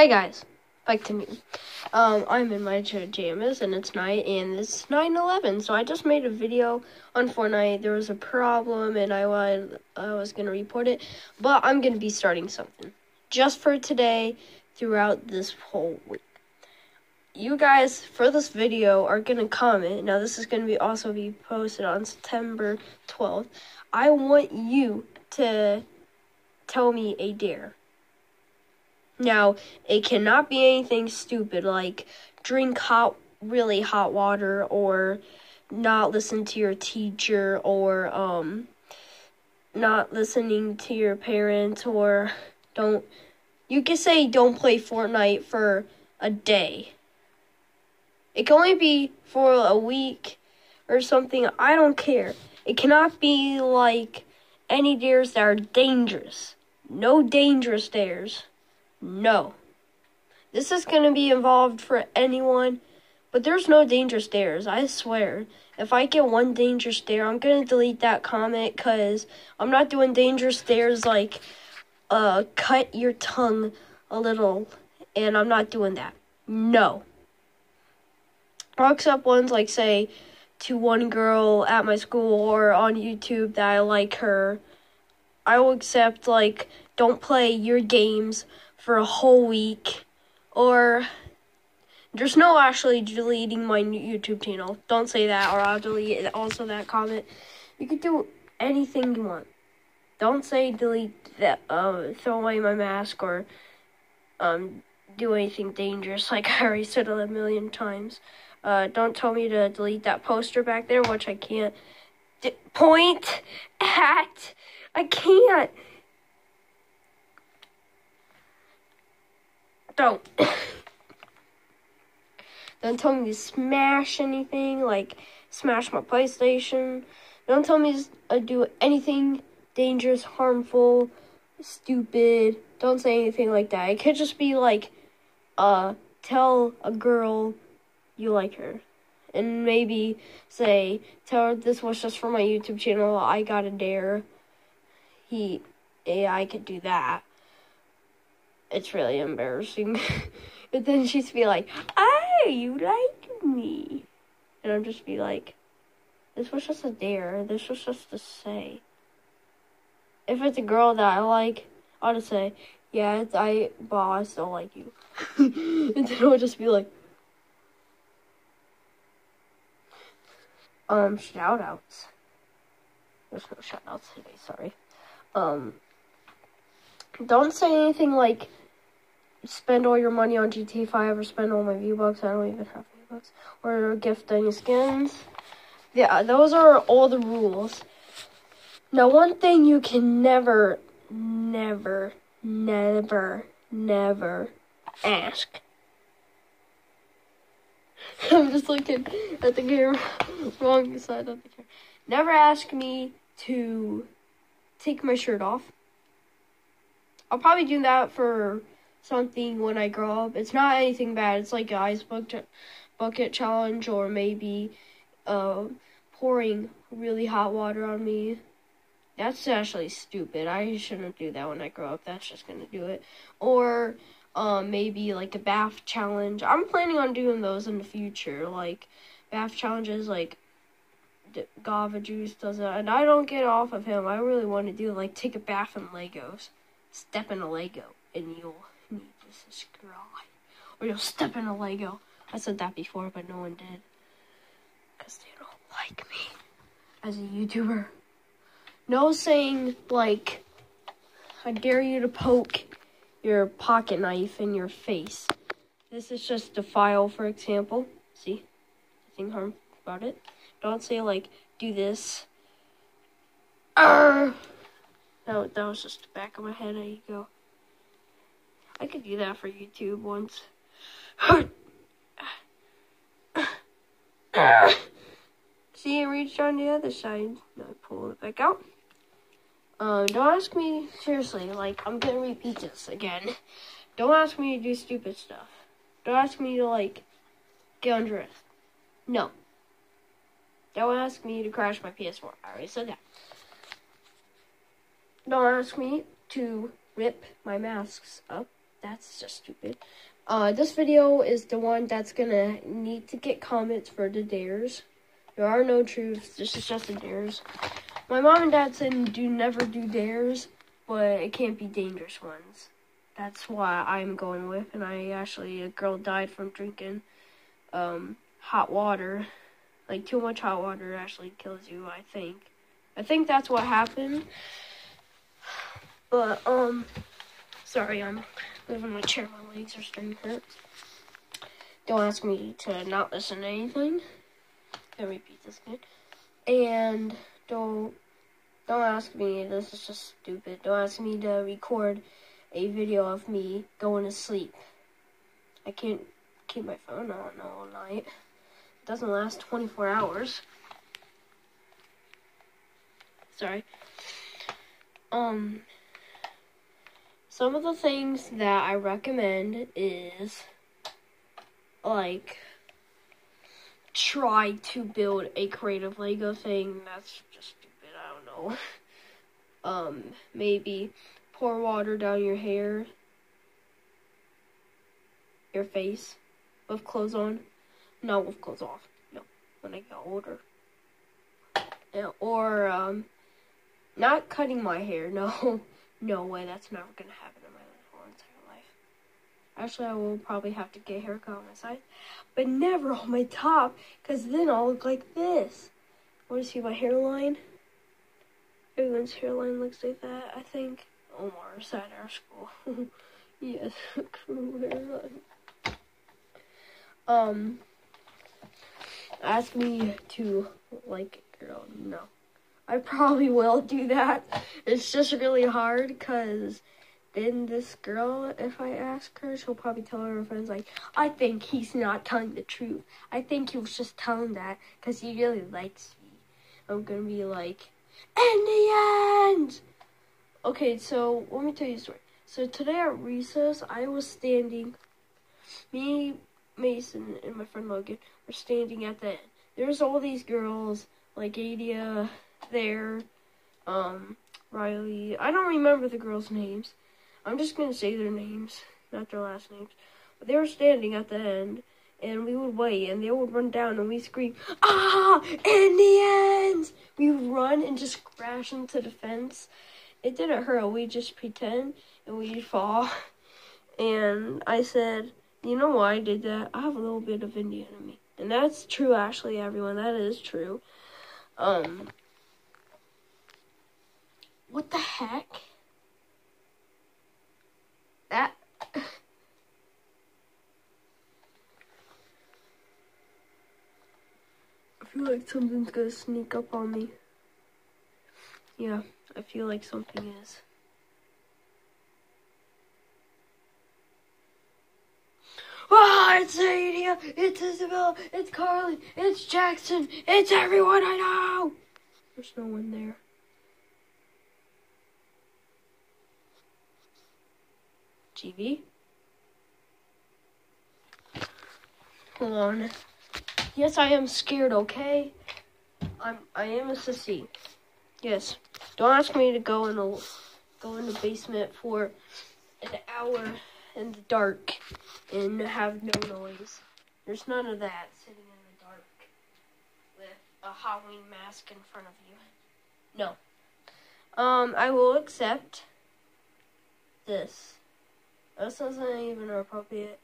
Hi guys, back to me. Um, I'm in my pajamas and it's night and it's 9/11. So I just made a video on Fortnite. There was a problem and I wanted, I was gonna report it, but I'm gonna be starting something just for today throughout this whole week. You guys for this video are gonna comment. Now this is gonna be also be posted on September 12th. I want you to tell me a dare. Now, it cannot be anything stupid like drink hot, really hot water or not listen to your teacher or um not listening to your parents or don't you can say don't play Fortnite for a day. It can only be for a week or something. I don't care. It cannot be like any dares that are dangerous. No dangerous dares. No. This is going to be involved for anyone, but there's no dangerous dares, I swear. If I get one dangerous dare, I'm going to delete that comment because I'm not doing dangerous dares like uh, cut your tongue a little, and I'm not doing that. No. I'll ones like, say, to one girl at my school or on YouTube that I like her. I will accept, like, don't play your games for a whole week, or there's no actually deleting my YouTube channel. Don't say that, or I'll delete it. Also, that comment. You can do anything you want. Don't say delete that, uh, throw away my mask, or um, do anything dangerous, like I already said it a million times. Uh, don't tell me to delete that poster back there, which I can't D- point at. I can't. Don't. Don't tell me to smash anything, like smash my PlayStation. Don't tell me to uh, do anything dangerous, harmful, stupid. Don't say anything like that. It could just be like, uh, tell a girl you like her. And maybe say, tell her this was just for my YouTube channel. I got a dare. He, yeah, I could do that it's really embarrassing. but then she'd be like, "Oh, you like me," and I'd just be like, "This was just a dare. This was just to say." If it's a girl that I like, I'll just say, "Yeah, it's I, but I still like you," and then I'll just be like, "Um, shout outs." There's no shout outs today. Sorry. Um. Don't say anything like spend all your money on GTA 5 or spend all my V-Bucks. I don't even have V-Bucks. Or gift any skins. Yeah, those are all the rules. Now, one thing you can never, never, never, never ask. I'm just looking at the camera, wrong side of the camera. Never ask me to take my shirt off. I'll probably do that for something when I grow up. It's not anything bad. It's like an ice bucket bucket challenge or maybe uh, pouring really hot water on me. That's actually stupid. I shouldn't do that when I grow up. That's just gonna do it. Or um, maybe like a bath challenge. I'm planning on doing those in the future. Like bath challenges, like Guava Juice does it, and I don't get off of him. I really want to do like take a bath in Legos, step in a Lego, and you'll need to subscribe. Or you'll step in a Lego. I said that before, but no one did. Because they don't like me as a YouTuber. No saying, like, I dare you to poke your pocket knife in your face. This is just a file, for example. See? Nothing harm about it. Don't say, like, do this. Arr! That, that was just the back of my head. There you go. I could do that for YouTube once. See, it reached on the other side. Now I pull it back out. Um, don't ask me, seriously, like, I'm gonna repeat this again. Don't ask me to do stupid stuff. Don't ask me to, like, get undressed. No. Don't ask me to crash my PS4. I already said that. Don't ask me to rip my masks up. That's just stupid. Uh, this video is the one that's gonna need to get comments for the dares. There are no truths. This is just the dares. My mom and dad said do never do dares, but it can't be dangerous ones. That's why I'm going with. And I actually, a girl died from drinking um, hot water. Like too much hot water actually kills you. I think. I think that's what happened. But um, sorry, I'm moving my chair. My legs are starting to hurt. Don't ask me to not listen to anything. I repeat this again. And don't don't ask me. This is just stupid. Don't ask me to record a video of me going to sleep. I can't keep my phone on all night. Doesn't last 24 hours. Sorry. Um, some of the things that I recommend is like try to build a creative Lego thing. That's just stupid. I don't know. Um, maybe pour water down your hair, your face, with clothes on. Not with clothes off. No, when I get older. Or um, not cutting my hair. No, no way. That's never gonna happen in my whole entire life. Actually, I will probably have to get a haircut on my side, but never on my top, cause then I'll look like this. Want to see my hairline? Everyone's hairline looks like that. I think Omar's at our school. yes, cool hairline. Um, ask me to like girl. No. I probably will do that. It's just really hard because then this girl, if I ask her, she'll probably tell her friends, like, I think he's not telling the truth. I think he was just telling that because he really likes me. I'm going to be like, in the end! Okay, so let me tell you a story. So today at recess, I was standing, me, Mason, and my friend Logan were standing at the end. There's all these girls, like Adia, there, um, Riley. I don't remember the girls' names. I'm just gonna say their names, not their last names. But they were standing at the end, and we would wait, and they would run down, and we scream, "Ah! In the end!" We would run and just crash into the fence. It didn't hurt. We just pretend, and we'd fall. And I said, "You know why I did that? I have a little bit of Indian in me." And that's true, actually, everyone. That is true. Um, what the heck? That. I feel like something's gonna sneak up on me. Yeah, I feel like something is. Ah, it's Adia, it's Isabel, it's Carly, it's Jackson, it's everyone I know! There's no one there. TV. Hold on. Yes, I am scared, okay? I'm I am a sissy. Yes. Don't ask me to go in the go in the basement for an hour in the dark and have no noise. There's none of that sitting in the dark with a Halloween mask in front of you. No. Um, I will accept this. This isn't even appropriate.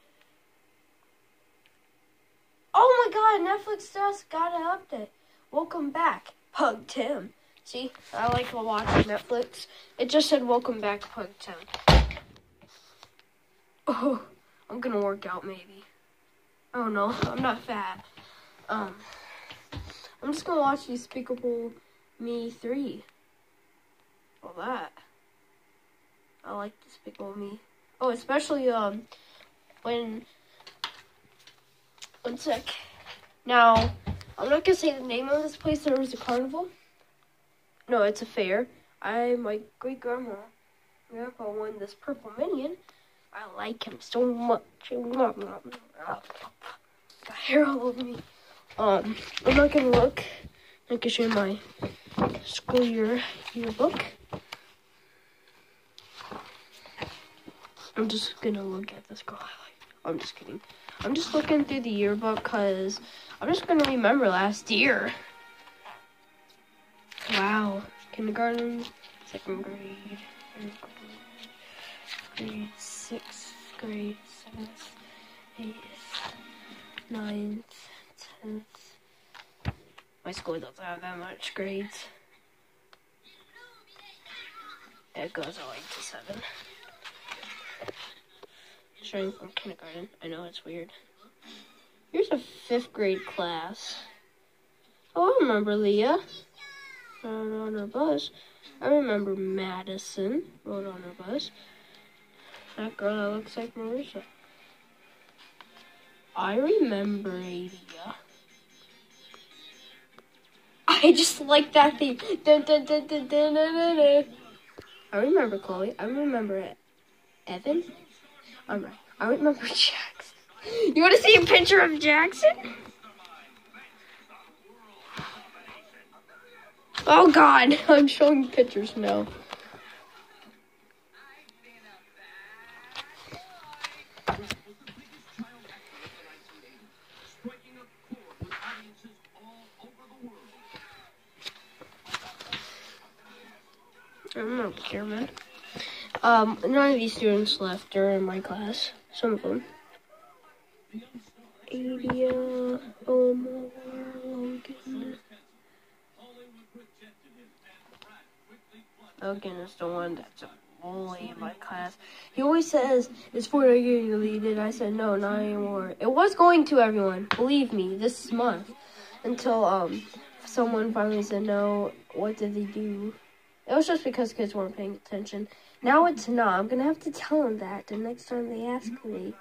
Oh my god, Netflix just got an update. Welcome back, Pug Tim. See, I like to watch Netflix. It just said welcome back, Pug Tim. Oh, I'm gonna work out maybe. I don't know. I'm not fat. Um, I'm just gonna watch Despicable Me 3. All that. I like Despicable Me. Oh, especially um when one sec. Now, I'm not gonna say the name of this place. There was a carnival. No, it's a fair. I my great grandma, grandpa won this purple minion. I like him so much. Got hair all over me. Um, I'm not gonna look. I can show you my school year yearbook. I'm just gonna look at this girl. I'm just kidding. I'm just looking through the yearbook because I'm just gonna remember last year. Wow. Kindergarten, second grade, third grade, grade sixth grade, seventh, eighth, ninth, tenth. My school doesn't have that much grades. It goes all like to seven. Starting from kindergarten. I know it's weird. Here's a fifth grade class. Oh, I remember Leah. Rode on her bus. I remember Madison rode on her bus. That girl that looks like Marissa. I remember. I just like that theme. Dun, dun, dun. I remember Chloe. I remember it. Evan. I'm right. I remember Jackson. You want to see a picture of Jackson? Oh God, I'm showing pictures now. I remember Kierman. Um, none of these students left. In my class. Some of them. Adia, Omar, Logan. Logan is the one that's bully in my class. He always says, it's "Is Fortnite getting deleted?" I said, "No, not anymore." It was going to everyone. Believe me, this month. Until um, someone finally said no. What did they do? It was just because kids weren't paying attention. Now it's not. I'm gonna have to tell them that the next time they ask me.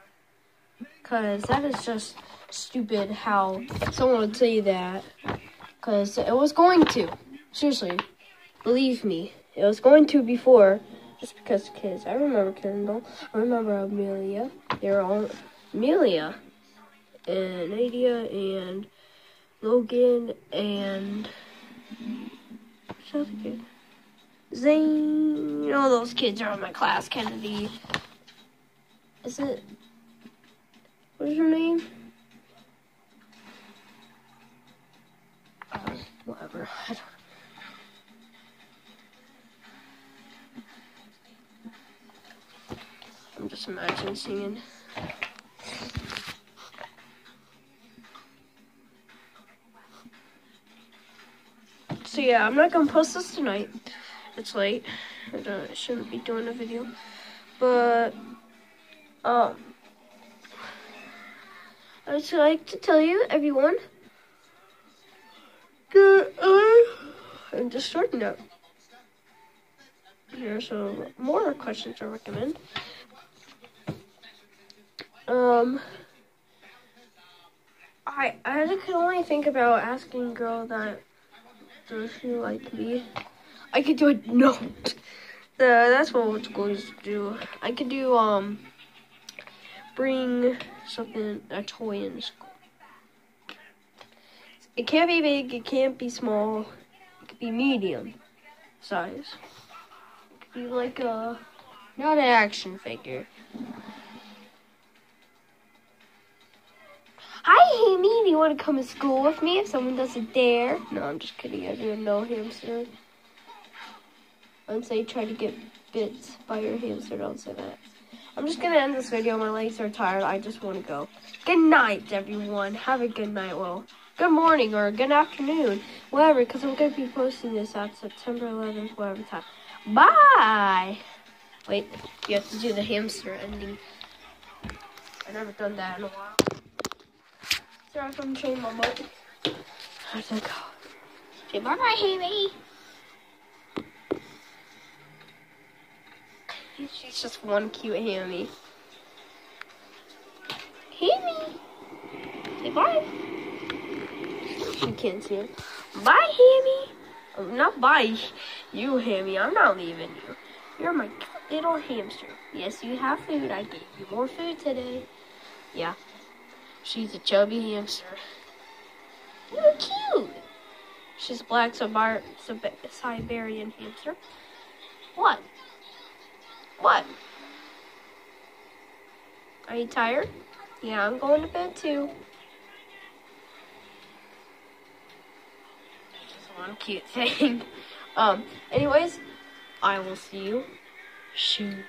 Cause that is just stupid how someone would say that. Cause it was going to. Seriously. Believe me. It was going to before. Just because kids. I remember Kendall. I remember Amelia. They're all Amelia. And Nadia and Logan and other kid? Zane, All those kids are in my class. Kennedy. Is it? What is her name? Uh, whatever. I don't. I'm just imagining singing. So yeah, I'm not gonna post this tonight. It's late. I, don't, I shouldn't be doing a video. But, um, I would like to tell you, everyone, that I, I'm just starting out. Here are some more questions I recommend. Um, I I can only think about asking a girl that does she like me. I could do a note. the, that's what we're going to do. I could do um bring something a toy in school. It can't be big. It can't be small. It could be medium size. It could be like a not an action figure. Hi, Amy. Do you want to come to school with me if someone doesn't dare? No, I'm just kidding. I do no hamster. Don't say try to get bits by your hamster. Don't say that. I'm just gonna end this video. My legs are tired. I just want to go. Good night, everyone. Have a good night. Well, good morning or good afternoon, whatever. Because I'm gonna be posting this at September 11th, whatever time. Bye. Wait, you have to do the hamster ending. I've never done that in a while. Sorry if I'm chewing my butt. I think. Say bye bye, Haley. She's just one cute hammy. Hammy! Say bye. She can't see it. Bye, Hammy! Oh, not bye, you, Hammy. I'm not leaving you. You're my little hamster. Yes, you have food. I gave you more food today. Yeah. She's a chubby hamster. You're cute. She's a black Siberian hamster. What? What? Are you tired? Yeah, I'm going to bed too. Just one cute thing. um, anyways, I will see you soon.